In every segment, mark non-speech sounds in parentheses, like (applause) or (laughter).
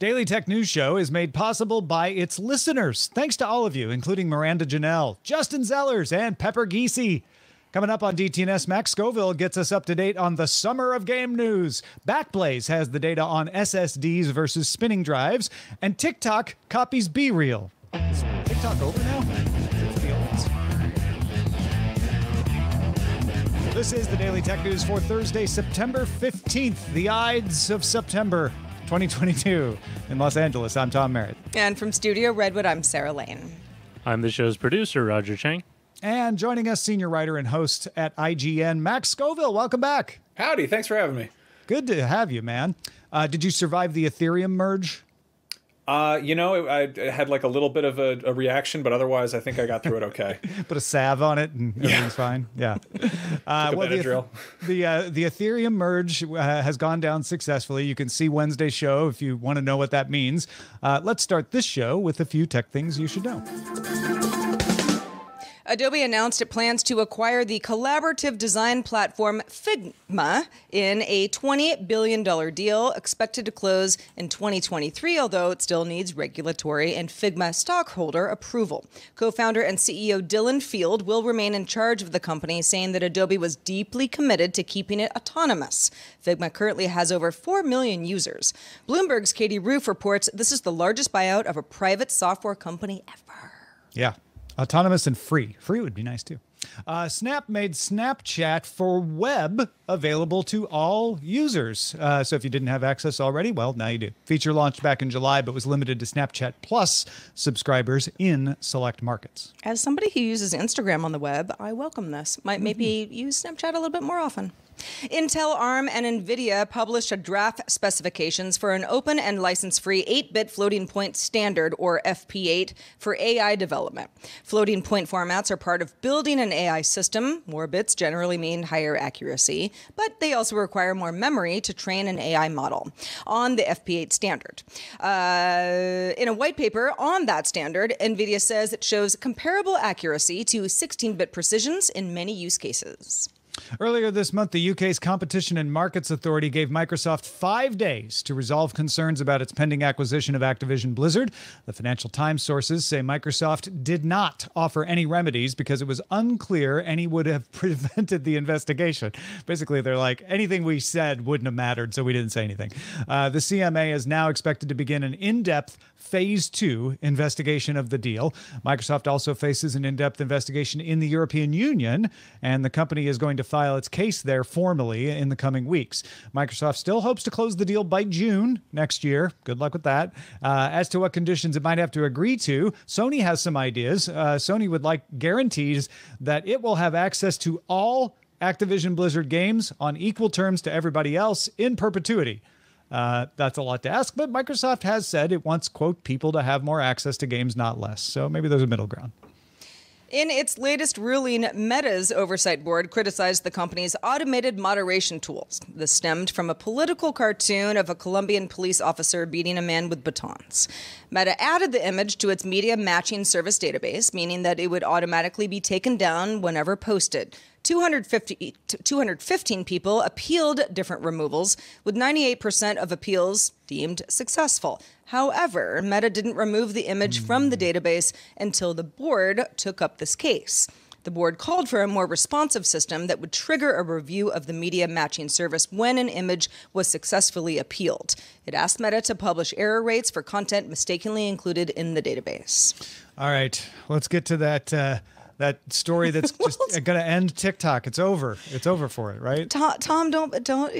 Daily Tech News Show is made possible by its listeners. Thanks to all of you, including Miranda Janelle, Justin Zellers, and Pepper Geesey. Coming up on DTNS, Max Scoville gets us up to date on the summer of game news. Backblaze has the data on SSDs versus spinning drives, and TikTok copies Be Real. Is TikTok over now? This is the Daily Tech News for Thursday, September 15th, the Ides of September 2022. In Los Angeles, I'm Tom Merritt. And from Studio Redwood, I'm Sarah Lane. I'm the show's producer, Roger Chang. And joining us, senior writer and host at IGN, Max Scoville. Welcome back. Howdy. Thanks for having me. Good to have you, man. Uh, did you survive the Ethereum merge? Uh, you know, I, I had like a little bit of a, a, reaction, but otherwise, I think I got through it okay. (laughs) Put a salve on it, and everything's yeah. fine. (laughs) Yeah. Uh, well, the, the, uh, the Ethereum merge uh, has gone down successfully. You can see Wednesday's show if you want to know what that means. Uh, let's start this show with a few tech things you should know. Adobe announced it plans to acquire the collaborative design platform Figma in a $20 billion deal expected to close in 2023, although it still needs regulatory and Figma stockholder approval. Co founder and CEO Dylan Field will remain in charge of the company, saying that Adobe was deeply committed to keeping it autonomous. Figma currently has over 4 million users. Bloomberg's Katie Roof reports this is the largest buyout of a private software company ever. Yeah, Autonomous and free. Free would be nice too. Uh, Snap made Snapchat for web available to all users. Uh, so if you didn't have access already, well, now you do. Feature launched back in July, but was limited to Snapchat Plus subscribers in select markets. As somebody who uses Instagram on the web, I welcome this. Might maybe mm-hmm. use Snapchat a little bit more often. Intel, ARM, and NVIDIA published a draft specifications for an open and license free 8 bit floating point standard, or FP8, for AI development. Floating point formats are part of building an AI system. More bits generally mean higher accuracy, but they also require more memory to train an AI model on the FP8 standard. Uh, in a white paper on that standard, NVIDIA says it shows comparable accuracy to 16 bit precisions in many use cases. Earlier this month, the UK's Competition and Markets Authority gave Microsoft five days to resolve concerns about its pending acquisition of Activision Blizzard. The Financial Times sources say Microsoft did not offer any remedies because it was unclear any would have (laughs) prevented the investigation. Basically, they're like, anything we said wouldn't have mattered, so we didn't say anything. Uh, the CMA is now expected to begin an in depth phase two investigation of the deal. Microsoft also faces an in depth investigation in the European Union, and the company is going to file its case there formally in the coming weeks. Microsoft still hopes to close the deal by June next year. Good luck with that. Uh, as to what conditions it might have to agree to, Sony has some ideas. Uh, Sony would like guarantees that it will have access to all Activision Blizzard games on equal terms to everybody else in perpetuity. Uh, that's a lot to ask, but Microsoft has said it wants, quote, people to have more access to games, not less. So maybe there's a middle ground. In its latest ruling, Meta's oversight board criticized the company's automated moderation tools. This stemmed from a political cartoon of a Colombian police officer beating a man with batons. Meta added the image to its media matching service database, meaning that it would automatically be taken down whenever posted. 250, 215 people appealed different removals, with 98% of appeals deemed successful. However, Meta didn't remove the image from the database until the board took up this case. The board called for a more responsive system that would trigger a review of the media matching service when an image was successfully appealed. It asked Meta to publish error rates for content mistakenly included in the database. All right, let's get to that. Uh that story (laughs) that's just going to end TikTok. It's over. It's over for it, right? Tom, Tom, don't don't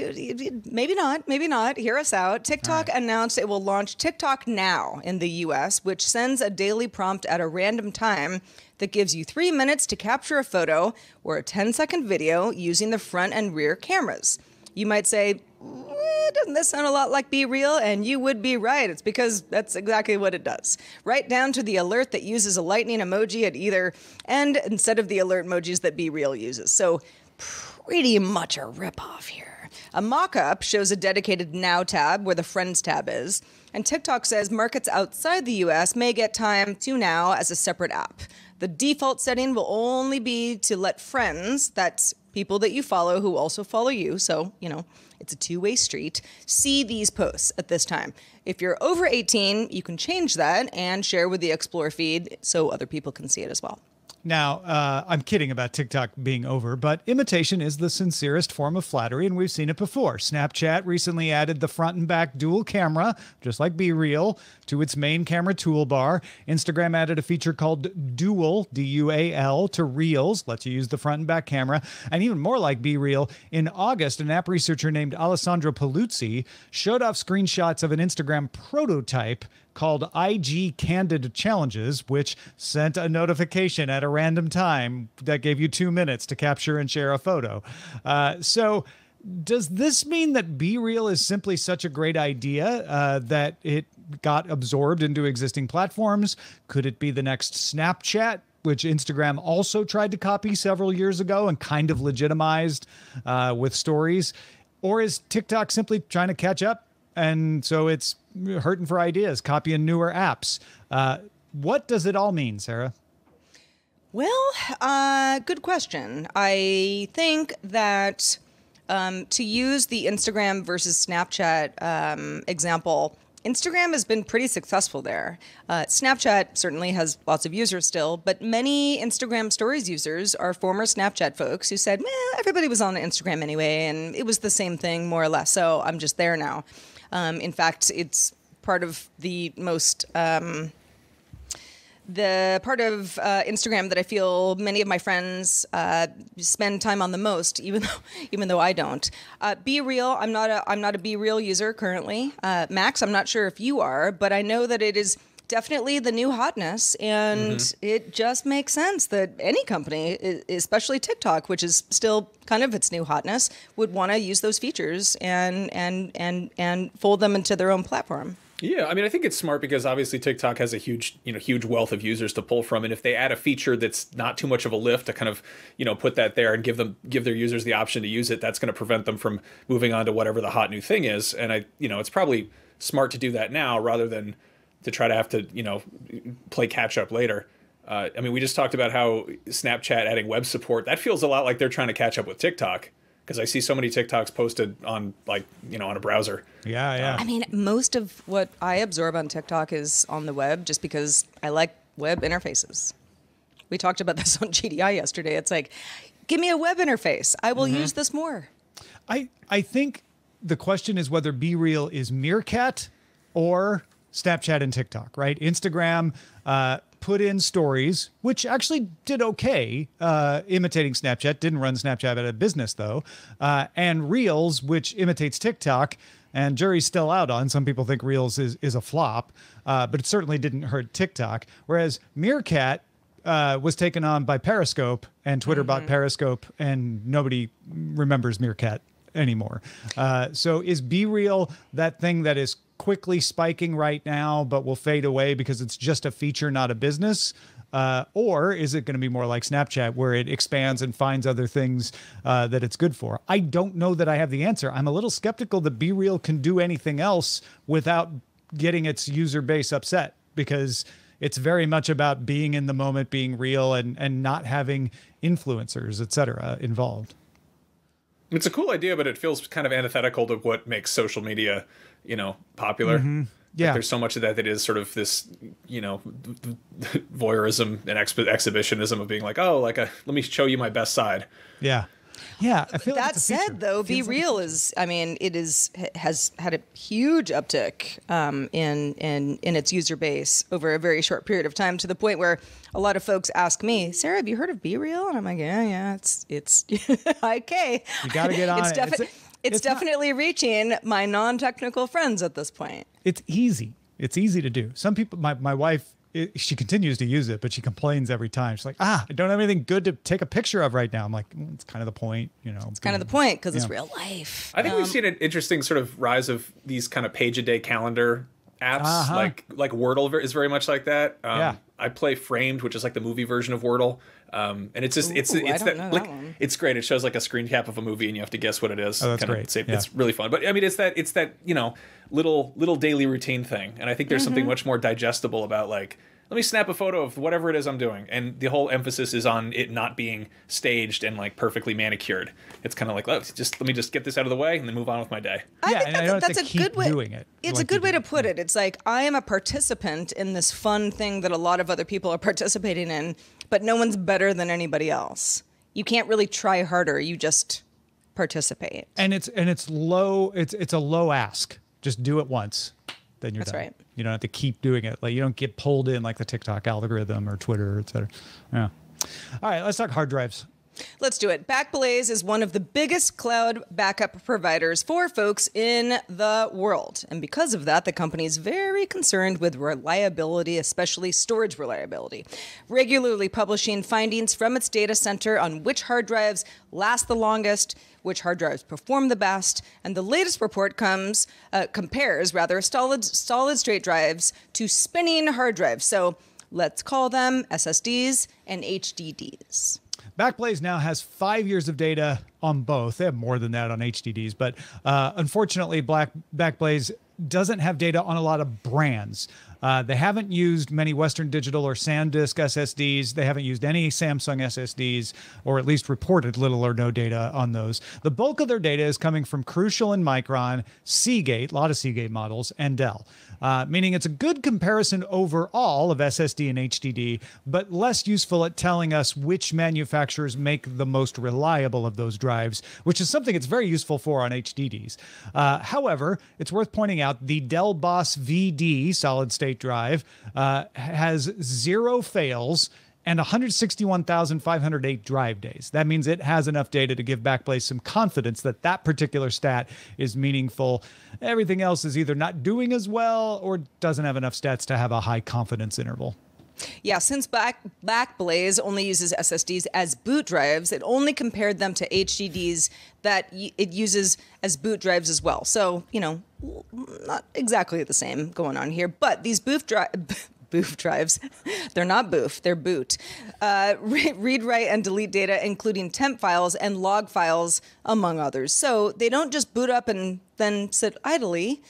maybe not, maybe not. Hear us out. TikTok right. announced it will launch TikTok Now in the U.S., which sends a daily prompt at a random time that gives you three minutes to capture a photo or a 10 second video using the front and rear cameras. You might say, Eh, doesn't this sound a lot like Be Real? And you would be right. It's because that's exactly what it does. Right down to the alert that uses a lightning emoji at either end instead of the alert emojis that Be Real uses. So, pretty much a ripoff here. A mock up shows a dedicated Now tab where the Friends tab is. And TikTok says markets outside the US may get time to Now as a separate app. The default setting will only be to let friends, that's people that you follow who also follow you, so, you know, It's a two way street. See these posts at this time. If you're over 18, you can change that and share with the Explore feed so other people can see it as well. Now, uh, I'm kidding about TikTok being over, but imitation is the sincerest form of flattery, and we've seen it before. Snapchat recently added the front and back dual camera, just like Be Real, to its main camera toolbar. Instagram added a feature called Dual, D U A L, to Reels, lets you use the front and back camera. And even more like Be Real, in August, an app researcher named Alessandro Paluzzi showed off screenshots of an Instagram prototype called IG Candid Challenges, which sent a notification at a random time that gave you two minutes to capture and share a photo. Uh, so, does this mean that Be Real is simply such a great idea uh, that it got absorbed into existing platforms? Could it be the next Snapchat? Which Instagram also tried to copy several years ago and kind of legitimized uh, with stories? Or is TikTok simply trying to catch up and so it's hurting for ideas, copying newer apps. Uh, what does it all mean, Sarah? Well, uh, good question. I think that um, to use the Instagram versus Snapchat um, example, Instagram has been pretty successful there. Uh, Snapchat certainly has lots of users still, but many Instagram Stories users are former Snapchat folks who said, "Well, everybody was on Instagram anyway, and it was the same thing more or less, so I'm just there now." Um, in fact, it's part of the most um, the part of uh, Instagram that I feel many of my friends uh, spend time on the most, even though (laughs) even though I don't. Uh, Be Real, I'm not a I'm not a Be Real user currently. Uh, Max, I'm not sure if you are, but I know that it is definitely the new hotness, and mm-hmm. it just makes sense that any company, especially TikTok, which is still kind of its new hotness, would want to use those features and and and and fold them into their own platform. Yeah, I mean, I think it's smart because obviously TikTok has a huge, you know, huge wealth of users to pull from, and if they add a feature that's not too much of a lift to kind of, you know, put that there and give them give their users the option to use it, that's going to prevent them from moving on to whatever the hot new thing is. And I, you know, it's probably smart to do that now rather than to try to have to, you know, play catch up later. Uh, I mean, we just talked about how Snapchat adding web support that feels a lot like they're trying to catch up with TikTok because I see so many TikToks posted on like you know on a browser. Yeah, yeah. I mean, most of what I absorb on TikTok is on the web, just because I like web interfaces. We talked about (laughs) this on GDI yesterday. It's like, give me a web interface. I will mm-hmm. use this more. I I think the question is whether Be Real is Meerkat or Snapchat and TikTok, right? Instagram uh, put in stories, which actually did okay, uh, imitating Snapchat. Didn't run Snapchat out of business though, uh, and Reels, which imitates TikTok. And jury's still out on. Some people think Reels is is a flop, uh, but it certainly didn't hurt TikTok. Whereas Meerkat uh, was taken on by Periscope, and Twitter mm-hmm. bought Periscope, and nobody remembers Meerkat anymore. Uh, so is Be Real that thing that is quickly spiking right now, but will fade away because it's just a feature, not a business? Uh, or is it going to be more like Snapchat where it expands and finds other things uh, that it's good for? I don't know that I have the answer. I'm a little skeptical that Be Real can do anything else without getting its user base upset because it's very much about being in the moment, being real, and and not having influencers, et cetera, involved. It's a cool idea, but it feels kind of antithetical to what makes social media you know, popular. Mm-hmm. Yeah, like there's so much of that that is sort of this, you know, voyeurism and exp- exhibitionism of being like, oh, like a, let me show you my best side. Yeah, yeah. I feel that like said, though, Be Real like is, I mean, it is has had a huge uptick um, in in in its user base over a very short period of time, to the point where a lot of folks ask me, Sarah, have you heard of Be Real? And I'm like, yeah, yeah, it's it's (laughs) okay. You got to get on it's it. Defi- it's a- it's, it's definitely not, reaching my non-technical friends at this point. It's easy. It's easy to do. Some people, my, my wife, it, she continues to use it, but she complains every time. She's like, ah, I don't have anything good to take a picture of right now. I'm like, mm, it's kind of the point, you know. It's kind of the point because it's real life. I think um, we've seen an interesting sort of rise of these kind of page a day calendar apps. Uh-huh. Like like Wordle is very much like that. Um, yeah. I play Framed, which is like the movie version of Wordle. Um, and it's just Ooh, it's it's that, like that it's great. It shows like a screen cap of a movie, and you have to guess what it is. Oh, that's kind great. yeah. It's really fun. But I mean, it's that it's that you know little little daily routine thing, and I think there's mm-hmm. something much more digestible about like let me snap a photo of whatever it is I'm doing. And the whole emphasis is on it not being staged and like perfectly manicured. It's kind of like, let's just let me just get this out of the way and then move on with my day. I Yeah, think and I that's, don't have that's to a keep good way. doing it It's like a good way to put it. It's like I am a participant in this fun thing that a lot of other people are (laughs) participating in, but no one's better than anybody else. You can't really try harder. You just participate. and it's and it's low it's it's a low ask just do it once then you're That's done right. You don't have to keep doing it. Like you don't get pulled in like the tiktok algorithm or twitter et cetera. Yeah. All right let's talk hard drives Let's do it. Backblaze is one of the biggest cloud backup providers for folks in the world. And because of that, the company is very concerned with reliability, especially storage reliability, regularly publishing findings from its data center on which hard drives last the longest, which hard drives perform the best, and the latest report comes uh, compares rather solid solid state drives to spinning hard drives. So let's call them SSDs and HDDs. Backblaze now has five years of data on both. They have more than that on HDDs, but uh, unfortunately, Black Backblaze doesn't have data on a lot of brands. Uh, they haven't used many Western Digital or SanDisk SSDs. They haven't used any Samsung SSDs, or at least reported little or no data on those. The bulk of their data is coming from Crucial and Micron, Seagate, a lot of Seagate models, and Dell. Uh, meaning it's a good comparison overall of SSD and HDD, but less useful at telling us which manufacturers make the most reliable of those drives, which is something it's very useful for on HDDs. Uh, however, it's worth pointing out the Dell Boss VD solid state drive uh, has zero fails and 161,508 drive days. That means it has enough data to give Backblaze some confidence that that particular stat is meaningful. Everything else is either not doing as well or doesn't have enough stats to have a high confidence interval. Yeah, since Back, Backblaze only uses SSDs as boot drives, it only compared them to HDDs that it uses as boot drives as well. So, you know, not exactly the same going on here, but these boot drive. (laughs) Boof drives. (laughs) They're not boof, they're boot. Uh, (laughs) re- read, write, and delete data, including temp files and log files, among others. So they don't just boot up and then sit idly.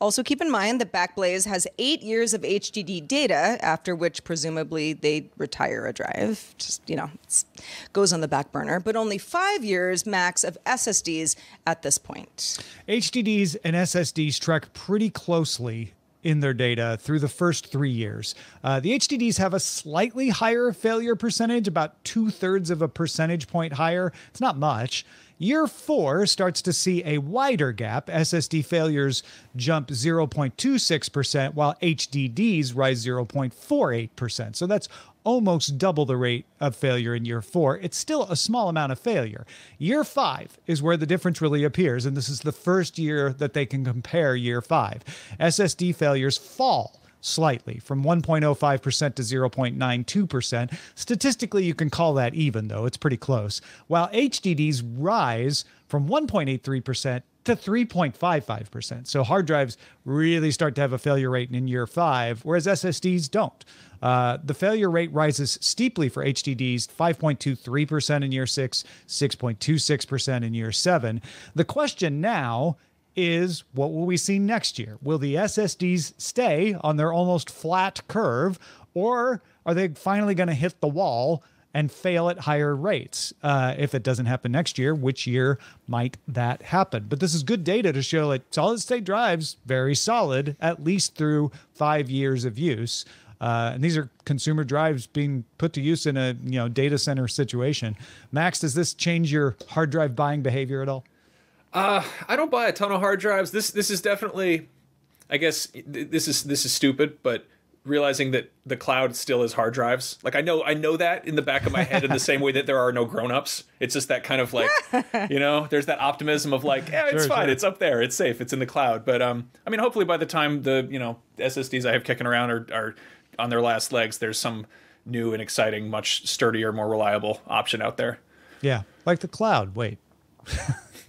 Also, keep in mind that Backblaze has eight years of HDD data, after which presumably they retire a drive. Just, you know, it goes on the back burner, but only five years max of SSDs at this point. HDDs and SSDs track pretty closely in their data through the first three years. Uh, the HDDs have a slightly higher failure percentage, about two thirds of a percentage point higher. It's not much. Year four starts to see a wider gap. SSD failures jump 0.26%, while HDDs rise 0.48%. So that's almost double the rate of failure in year four. It's still a small amount of failure. Year five is where the difference really appears, and this is the first year that they can compare year five. SSD failures fall slightly from 1.05% to 0.92%. Statistically, you can call that even, though it's pretty close, while HDDs rise from 1.83% to 3.55%. So hard drives really start to have a failure rate in year five, whereas SSDs don't. Uh, the failure rate rises steeply for HDDs 5.23% in year six, 6.26% in year seven. The question now is what will we see next year? Will the SSDs stay on their almost flat curve, or are they finally going to hit the wall and fail at higher rates? Uh, if it doesn't happen next year, which year might that happen? But this is good data to show that solid state drives very solid, at least through five years of use. Uh, and these are consumer drives being put to use in a you know data center situation. Max, does this change your hard drive buying behavior at all? I don't buy a ton of hard drives. This this is definitely, I guess th- this is this is stupid, but realizing that the cloud still is hard drives. Like I know I know that in the back of my head in the same way that there are no grown-ups. It's just that kind of like, (laughs) you know, there's that optimism of like, yeah, it's Sure, fine. sure. It's up there. It's safe. It's in the cloud. But um I mean, hopefully by the time the, you know, SSDs I have kicking around are are on their last legs, there's some new and exciting, much sturdier, more reliable option out there. Yeah, like the cloud. Wait, (laughs)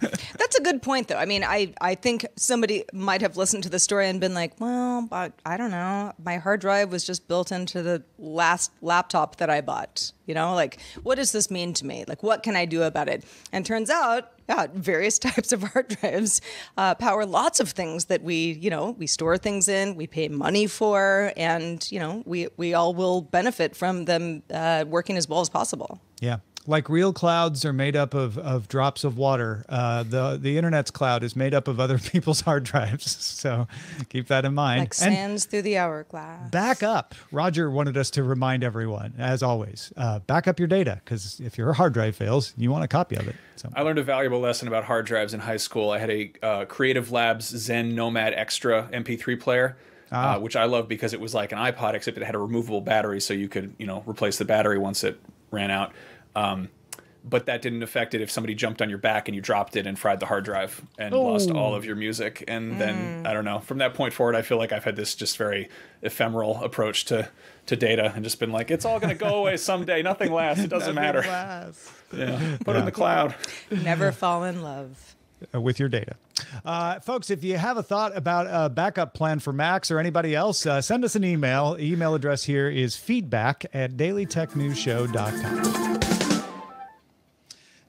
(laughs) That's a good point, though. I mean, I, I think somebody might have listened to the story and been like, well, but I don't know. My hard drive was just built into the last laptop that I bought. You know, like, what does this mean to me? Like, what can I do about it? And turns out, yeah, various (laughs) types of hard drives uh, power lots of things that we, you know, we store things in, we pay money for, and you know, we we all will benefit from them uh, working as well as possible. Yeah. Like real clouds are made up of, of drops of water. Uh, the the internet's cloud is made up of other (laughs) people's hard drives. (laughs) So keep that in mind. Like sands and through the hourglass. Back up. Roger wanted us to remind everyone, as always, uh, back up your data because if your hard drive fails, you want a copy of it. So. I learned a valuable lesson about hard drives in high school. I had a uh, Creative Labs Zen Nomad Extra MP3 player. Ah. Uh, which I love because it was like an iPod, except it had a removable battery, so you could, you know, replace the battery once it ran out. Um, but that didn't affect it if somebody jumped on your back and you dropped it and fried the hard drive and oh. lost all of your music. And mm. then I don't know. From that point forward, I feel like I've had this just very ephemeral approach to to data and just been like, it's all going to go away someday. Nothing lasts. It doesn't matter. Lasts. Yeah, put yeah. it in the cloud. Never fall in love uh, with your data. Uh, folks, if you have a thought about a backup plan for Max or anybody else, uh, send us an email. Email address here is feedback at dailytechnewsshow.com.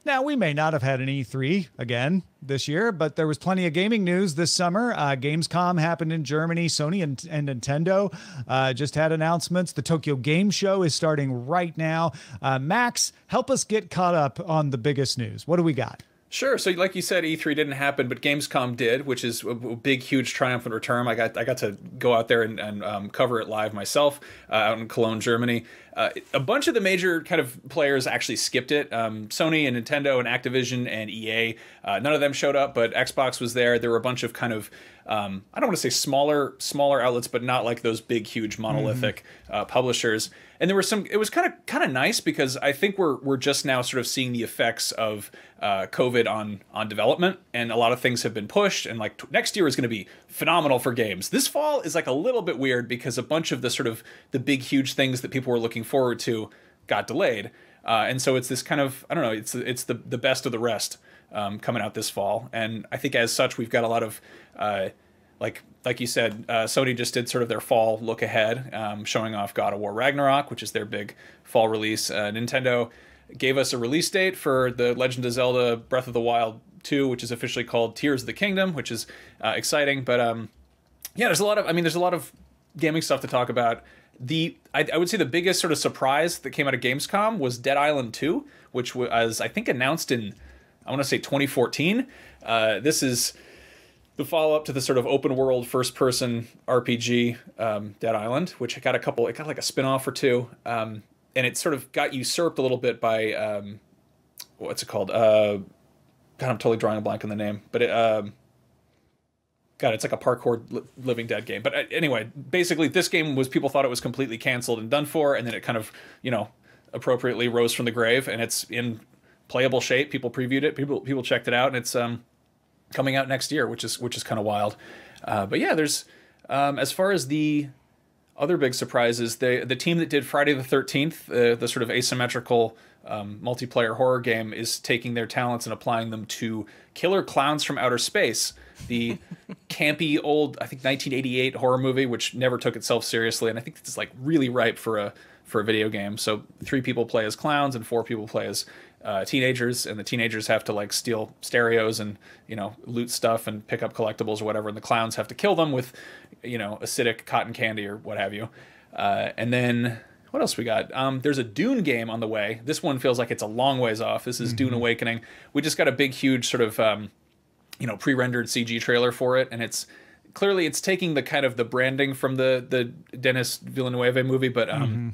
Now, we may not have had an E3 again this year, but there was plenty of gaming news this summer. Uh, Gamescom happened in Germany. Sony and, and Nintendo uh, just had announcements. The Tokyo Game Show is starting right now. Uh, Max, help us get caught up on the biggest news. What do we got? Sure. So, like you said, E3 didn't happen, but Gamescom did, which is a big, huge triumphant return. I got I got to go out there and, and um, cover it live myself uh, out in Cologne, Germany. Uh, a bunch of the major kind of players actually skipped it. Um, Sony and Nintendo and Activision and EA, uh, none of them showed up, but Xbox was there. There were a bunch of kind of um, I don't want to say smaller smaller outlets, but not like those big, huge monolithic mm-hmm. uh, publishers. And there were some. It was kind of kind of nice because I think we're we're just now sort of seeing the effects of uh, COVID on on development, and a lot of things have been pushed. And like t- next year is going to be phenomenal for games. This fall is like a little bit weird because a bunch of the sort of the big, huge things that people were looking forward to got delayed. Uh, and so it's this kind of I don't know. It's it's the the best of the rest um, coming out this fall. And I think as such, we've got a lot of uh, like like you said, uh, Sony just did sort of their fall look ahead, um, showing off God of War Ragnarok, which is their big fall release. Uh, Nintendo gave us a release date for the Legend of Zelda Breath of the Wild 2, which is officially called Tears of the Kingdom, which is uh, exciting. But um, yeah, there's a lot of I mean, there's a lot of gaming stuff to talk about. The I, I, would say the biggest sort of surprise that came out of Gamescom was Dead Island 2, which was I think announced in I want to say 2014. Uh, this is the follow up to the sort of open world first person RPG um, Dead Island, which got a couple, it got like a spin off or two. Um, and it sort of got usurped a little bit by, um, what's it called? Uh, God, I'm totally drawing a blank on the name, but it, um, God, it's like a parkour li- Living Dead game. But uh, anyway, basically, this game was people thought it was completely canceled and done for, and then it kind of, you know, appropriately rose from the grave, and it's in playable shape. People previewed it. People people checked it out, and it's um, coming out next year, which is which is kind of wild. Uh, but yeah, there's um, as far as the other big surprises, the the team that did Friday the Thirteenth, uh, the sort of asymmetrical um, multiplayer horror game, is taking their talents and applying them to Killer Clowns from Outer Space, the (laughs) campy old I think 1988 horror movie, which never took itself seriously, and I think it's like really ripe for a for a video game. So three people play as clowns and four people play as uh, teenagers, and the teenagers have to like steal stereos and you know loot stuff and pick up collectibles or whatever, and the clowns have to kill them with you know acidic cotton candy or what have you. Uh, and then what else we got? Um, there's a Dune game on the way. This one feels like it's a long ways off. This is mm-hmm. Dune Awakening. We just got a big, huge sort of um, you know pre-rendered CG trailer for it, and it's clearly it's taking the kind of the branding from the the Denis Villeneuve movie, but um, mm-hmm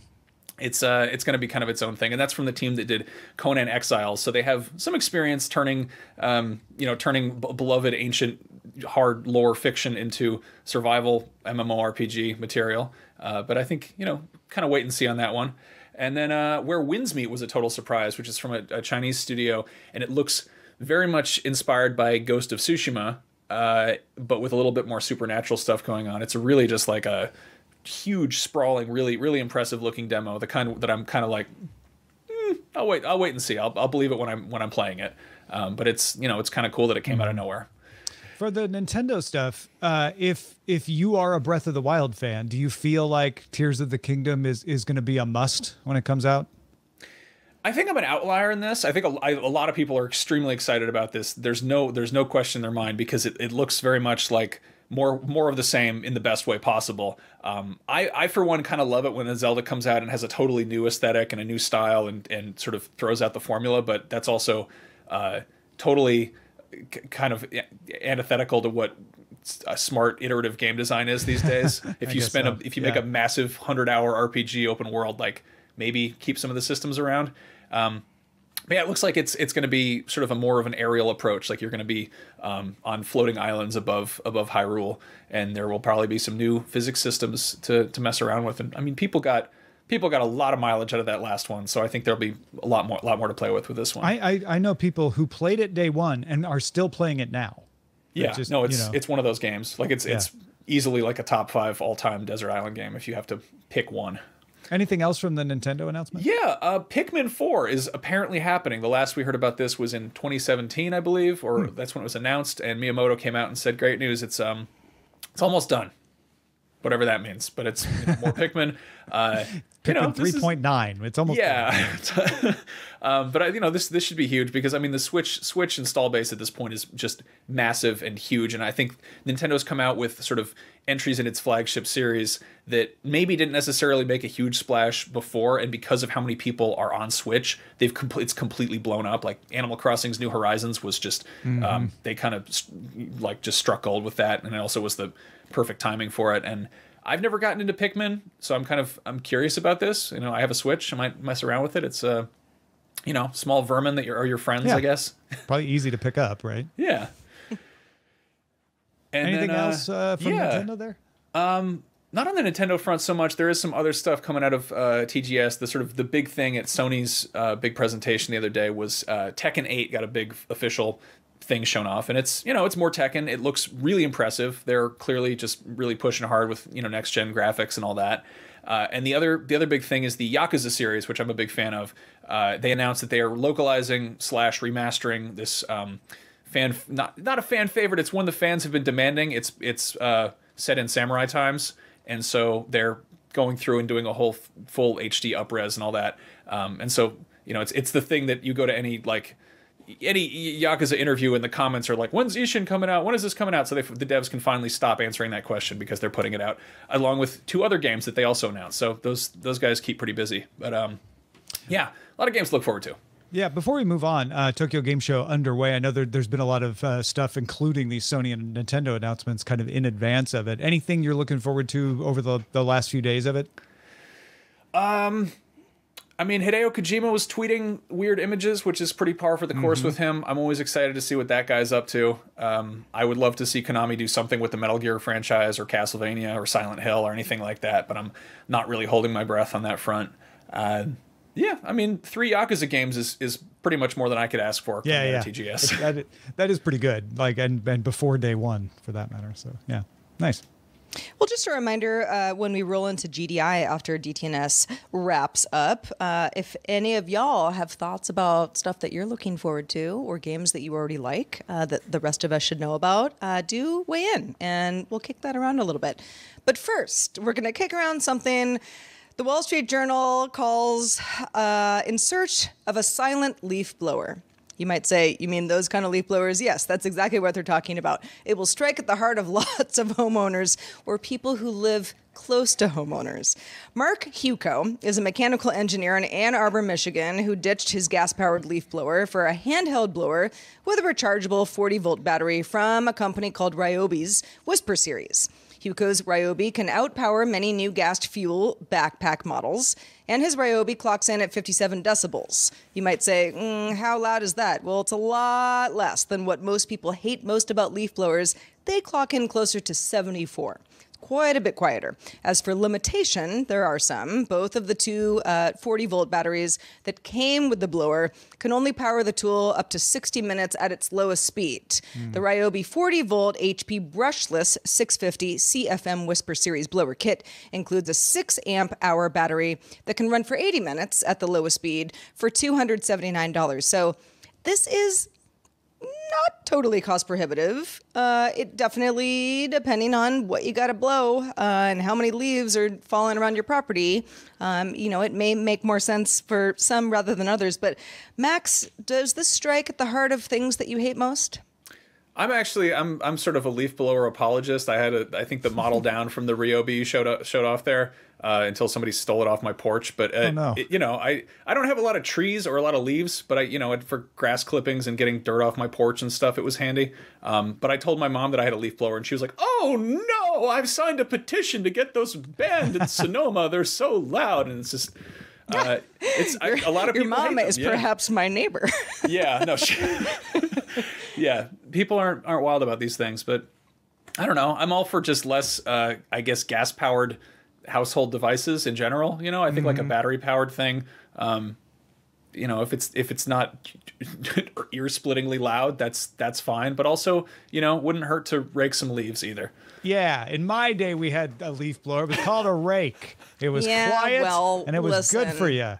it's uh it's going to be kind of its own thing and that's from the team that did conan exiles so they have some experience turning um you know turning b- beloved ancient hard lore fiction into survival mmorpg material uh, but i think you know kind of wait and see on that one and then uh, where winds meet was a total surprise which is from a, a chinese studio and it looks very much inspired by ghost of tsushima uh, but with a little bit more supernatural stuff going on it's really just like a huge, sprawling, really, really impressive looking demo. The kind that I'm kind of like, mm, I'll wait, I'll wait and see. I'll, I'll believe it when I'm when I'm playing it. Um, but it's you know it's kind of cool that it came out of nowhere. For the Nintendo stuff, uh, if if you are a Breath of the Wild fan, do you feel like Tears of the Kingdom is is going to be a must when it comes out? I think I'm an outlier in this. I think a, I, a lot of people are extremely excited about this. There's no there's no question in their mind because it, it looks very much like more more of the same in the best way possible. Um, I, I for one kind of love it when a Zelda comes out and has a totally new aesthetic and a new style and and sort of throws out the formula. But that's also uh, totally kind of antithetical to what a smart iterative game design is these days. (laughs) If you spend so. a, if you yeah. make a massive hundred hour RPG open world, like maybe keep some of the systems around. Um, yeah, it looks like it's it's going to be sort of a more of an aerial approach. Like you're going to be um, on floating islands above above Hyrule, and there will probably be some new physics systems to to mess around with. And I mean, people got people got a lot of mileage out of that last one, so I think there'll be a lot more, a lot more to play with with this one. I, I, I know people who played it day one and are still playing it now. Yeah, just, no, it's you know. it's one of those games. Like it's yeah. it's easily like a top five all time desert island game if you have to pick one. Anything else from the Nintendo announcement? Yeah, uh, Pikmin 4 is apparently happening. The last we heard about this was in 2017, I believe, or hmm. that's when it was announced. And Miyamoto came out and said, "Great news! It's um, it's almost done." Whatever that means, but it's you know, more (laughs) Pikmin. Uh, Pikmin you know, three point nine. It's almost yeah. (laughs) um, but I, you know this this should be huge because I mean the Switch Switch install base at this point is just massive and huge, and I think Nintendo's come out with sort of entries in its flagship series that maybe didn't necessarily make a huge splash before, and because of how many people are on Switch, they've com- it's completely blown up. Like Animal Crossing's New Horizons was just mm-hmm. um, they kind of like just struck gold with that, and it also was the perfect timing for it and I've never gotten into Pikmin, so I'm kind of I'm curious about this. You know, I have a Switch. I might mess around with it. It's a, you know, small vermin that are your friends, yeah. I guess. Probably easy to pick up, right? Yeah. (laughs) And Anything then, uh, else uh, from yeah. Nintendo there? Um, not on the Nintendo front so much. There is some other stuff coming out of uh, TGS. The sort of the big thing at Sony's uh, big presentation the other day was uh, Tekken 8 got a big official things shown off. And it's you know it's more Tekken. It looks really impressive. They're clearly just really pushing hard with you know next gen graphics and all that. Uh, and the other the other big thing is the Yakuza series which I'm a big fan of. Uh, they announced that they are localizing slash remastering this um, fan not not a fan favorite. It's one the fans have been demanding. It's it's uh, set in samurai times. And so they're going through and doing a whole full HD upres and all that. Um, and so you know it's it's the thing that you go to any like any Yakuza interview in the comments are like, "When's Ishin coming out? When is this coming out?" So they, the devs can finally stop answering that question because they're putting it out along with two other games that they also announced. So those those guys keep pretty busy. But um, yeah, a lot of games to look forward to. Yeah, before we move on, uh, Tokyo Game Show underway. I know there, has been a lot of uh, stuff, including these Sony and Nintendo announcements, kind of in advance of it. Anything you're looking forward to over the, the last few days of it? Um, I mean, Hideo Kojima was tweeting weird images, which is pretty par for the course mm-hmm. with him. I'm always excited to see what that guy's up to. Um, I would love to see Konami do something with the Metal Gear franchise or Castlevania or Silent Hill or anything like that, but I'm not really holding my breath on that front. Uh, yeah, I mean, three Yakuza games is, is pretty much more than I could ask for. Yeah, yeah. TGS. that, that is pretty good. Like, and, and before day one, for that matter. So, yeah, nice. Well, just a reminder uh, when we roll into GDI after DTNS wraps up, uh, if any of y'all have thoughts about stuff that you're looking forward to or games that you already like uh, that the rest of us should know about, uh, do weigh in and we'll kick that around a little bit. But first, we're going to kick around something. The Wall Street Journal calls uh, In Search of a Silent Leaf Blower. You might say, you mean those kind of leaf blowers? Yes, that's exactly what they're talking about. It will strike at the heart of (laughs) lots of homeowners or people who live close to homeowners. Mark Huco is a mechanical engineer in Ann Arbor, Michigan, who ditched his gas powered leaf blower for a handheld blower with a rechargeable 40 volt battery from a company called Ryobi's Whisper Series. Huco's Ryobi can outpower many new gassed fuel backpack models, and his Ryobi clocks in at 57 decibels. You might say, mm, how loud is that? Well, it's a lot less than what most people hate most about leaf blowers. They clock in closer to 74 quite a bit quieter. As for limitation, there are some. Both of the two uh, 40 volt batteries that came with the blower can only power the tool up to 60 minutes at its lowest speed. Mm. The Ryobi 40 volt HP brushless 650 CFM Whisper Series blower kit includes a 6 amp hour battery that can run for 80 minutes at the lowest speed for $279. So this is not totally cost prohibitive. Uh, it definitely, depending on what you got to blow uh, and how many leaves are falling around your property, um, you know, it may make more sense for some rather than others. But Max, does this strike at the heart of things that you hate most? I'm actually I'm I'm sort of a leaf blower apologist. I had a I think the model (laughs) down from the Ryobi you showed up, showed off there uh, until somebody stole it off my porch. But uh, Oh, no. it- you know I I don't have a lot of trees or a lot of leaves, but I you know for grass clippings and getting dirt off my porch and stuff, it was handy. Um, but I told my mom that I had a leaf blower, and she was like, "Oh no, I've signed a petition to get those banned in (laughs) Sonoma. They're so loud." And it's just. Uh, (laughs) it's I, a lot of Your people mom is yeah. perhaps my neighbor. yeah no she, yeah people aren't aren't wild about these things but i don't know i'm all for just less uh i guess gas powered household devices in general you know i think like a battery powered thing um you know if it's if it's not (laughs) ear splittingly loud that's that's fine but also you know wouldn't hurt to rake some leaves either Yeah, in my day we had a leaf blower. It was called a rake. It was Yeah, quiet well, and it was good for you.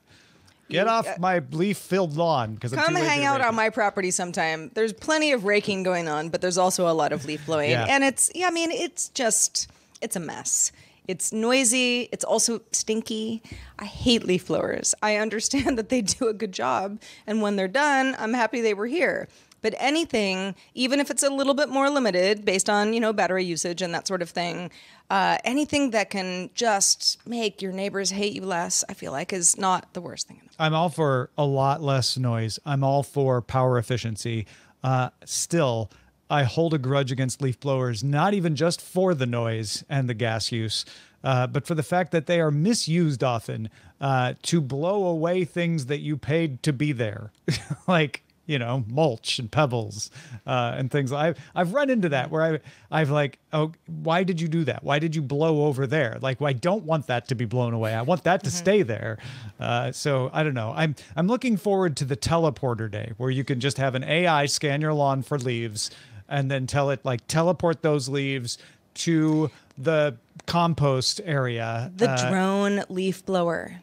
Get off uh, my leaf-filled lawn because I'm Come hang out on my property sometime. There's plenty of raking going on, but there's also a lot of leaf blowing. Yeah. And it's, yeah, I mean, it's just, it's a mess. It's noisy. It's also stinky. I hate leaf blowers. I understand (laughs) that they do a good job. And when they're done, I'm happy they were here. But anything, even if it's a little bit more limited based on, you know, battery usage and that sort of thing, uh, anything that can just make your neighbors hate you less, I feel like is not the worst thing in the I'm all for a lot less noise. I'm all for power efficiency. Uh, still, I hold a grudge against leaf blowers, not even just for the noise and the gas use, uh, but for the fact that they are misused often uh, to blow away things that you paid to be there, (laughs) like you know mulch and pebbles uh, and things. I've I've run into that where I I've like oh why did you do that? Why did you blow over there? Like well, I don't want that to be blown away. I want that to stay there. Uh, so I don't know. I'm I'm looking forward to the teleporter day where you can just have an AI scan your lawn for leaves and then tell it like teleport those leaves to the compost area. The Uh, drone leaf blower.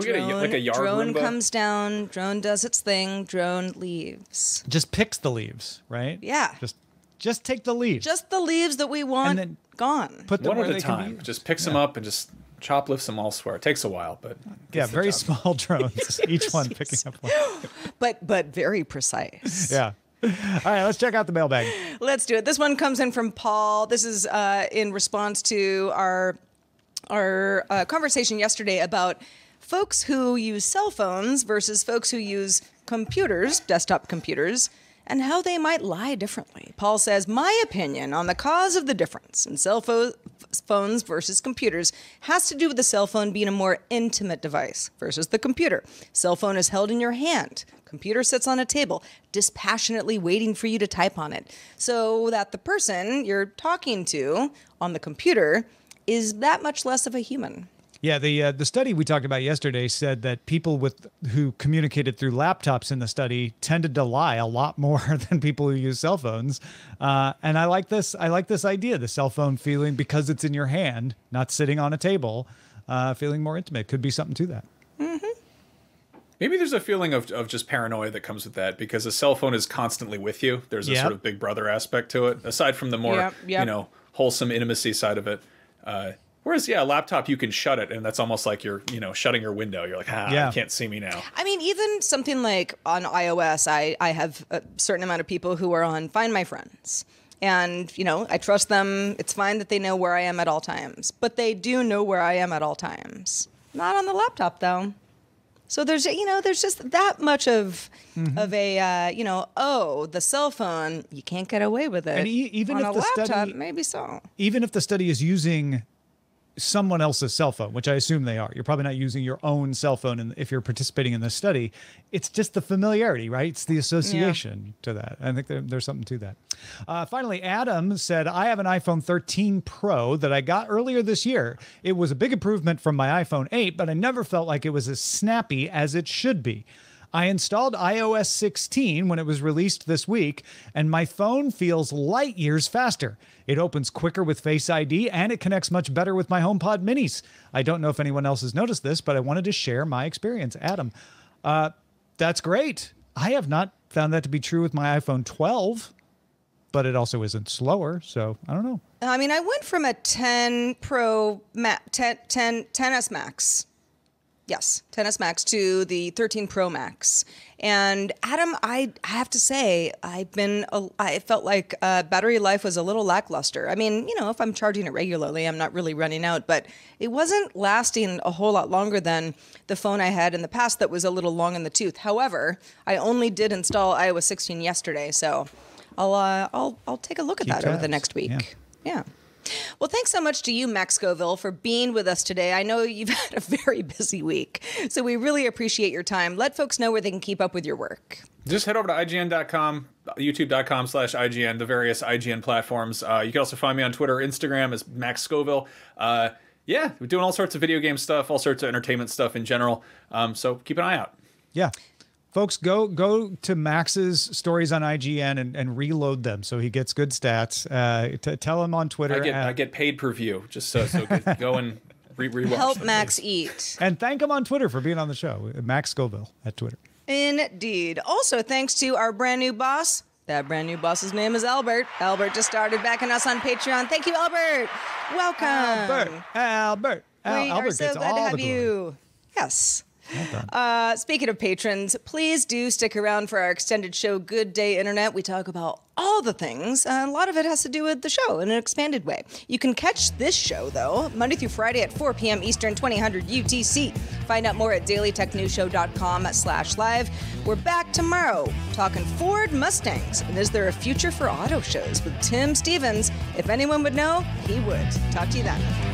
Can we get a, Drone, like a yard drone Roomba? comes down, drone does its thing, drone leaves. just picks the leaves, right? Yeah. Just just take the leaves. Just the leaves that we want then gone. put them one at a time just picks them up and just chop lifts them elsewhere it takes a while but Yeah, very job. small (laughs) drones, (laughs) each one picking up (gasps) one. But but very precise. Yeah. All right, let's check out the mailbag. Let's do it. This one comes in from Paul. This is uh, in response to our our uh, conversation yesterday about folks who use cell phones versus folks who use computers, desktop computers, and how they might lie differently. Paul says, My opinion on the cause of the difference in cell pho- phones versus computers has to do with the cell phone being a more intimate device versus the computer. Cell phone is held in your hand. Computer sits on a table, dispassionately waiting for you to type on it, so that the person you're talking to on the computer is that much less of a human. Yeah, the uh, the study we talked about yesterday said that people with who communicated through laptops in the study tended to lie a lot more (laughs) than people who use cell phones. Uh, and I like this. I like this idea, the cell phone feeling because it's in your hand, not sitting on a table, uh, feeling more intimate. Could be something to that. Maybe there's a feeling of, of just paranoia that comes with that because a cell phone is constantly with you. There's a Yep. sort of big brother aspect to it, aside from the more Yep, yep. you know wholesome intimacy side of it. Uh, whereas, yeah, a laptop you can shut it, and that's almost like you're you know shutting your window. You're like, ah, Yeah. you can't see me now. I mean, even something like on iOS, I, I have a certain amount of people who are on Find My Friends. And, you know, I trust them. It's fine that they know where I am at all times. But they do know where I am at all times. Not on the laptop, though. So there's, you know, there's just that much of Mm-hmm. of a, uh, you know, oh, the cell phone, you can't get away with it. And e- even on if a the laptop, study- maybe so. Even if the study is using someone else's cell phone, which I assume they are, you're probably not using your own cell phone. And if you're participating in this study, it's just the familiarity, right? It's the association to that. I think there, there's something to that. Uh, finally, Adam said, I have an iPhone 13 Pro that I got earlier this year. It was a big improvement from my iPhone 8, but I never felt like it was as snappy as it should be. I installed iOS 16 when it was released this week, and my phone feels light years faster. It opens quicker with Face ID and it connects much better with my HomePod minis. I don't know if anyone else has noticed this, but I wanted to share my experience. Adam, uh, that's great. I have not Found that to be true with my iPhone 12, but it also isn't slower. So I don't know. I mean, I went from a 10 Pro, Ma- 10, 10, 10s Max. Yes, 10s Max to the 13 Pro Max. And Adam, I, I have to say, I've been, a, I felt like uh, battery life was a little lackluster. I mean, you know, if I'm charging it regularly, I'm not really running out, but it wasn't lasting a whole lot longer than the phone I had in the past that was a little long in the tooth. However, I only did install iOS 16 yesterday, so I'll, uh, I'll, I'll take a look at Keep that over the next week. Yeah. yeah. Well, thanks so much to you, Max Scoville, for being with us today. I know you've (laughs) had a very busy week, so we really appreciate your time. Let folks know where they can keep up with your work. Just head over to IGN.com, YouTube.com slash IGN, the various IGN platforms. Uh, you can also find me on Twitter, Instagram as Max Scoville. Uh, yeah, we're doing all sorts of video game stuff, all sorts of entertainment stuff in general. Um, so keep an eye out. Yeah. Folks, go go to Max's stories on IGN and, and reload them so he gets good stats. Uh, t- tell him on Twitter. I get uh, I get paid per view, just so so good. go and re- rewatch. (laughs) Help them, Max please. eat. and thank him on Twitter for being on the show. Max Scoville at Twitter. Indeed. Also, thanks to our brand new boss. That brand new boss's name is Albert. Albert just started backing us on Patreon. Thank you, Albert. Welcome. Albert, Albert, Al- We Albert are so gets glad to have you. Yes. Uh, speaking of patrons, please do stick around for our extended show, Good Day Internet. We talk about all the things. Uh, a lot of it has to do with the show in an expanded way. You can catch this show, though, Monday through Friday at 4 p.m. Eastern, 2000 UTC. Find out more at dailytechnewsshow.com slash live. We're back tomorrow talking Ford Mustangs. And is there a future for auto shows with Tim Stevens? If anyone would know, he would. Talk to you then.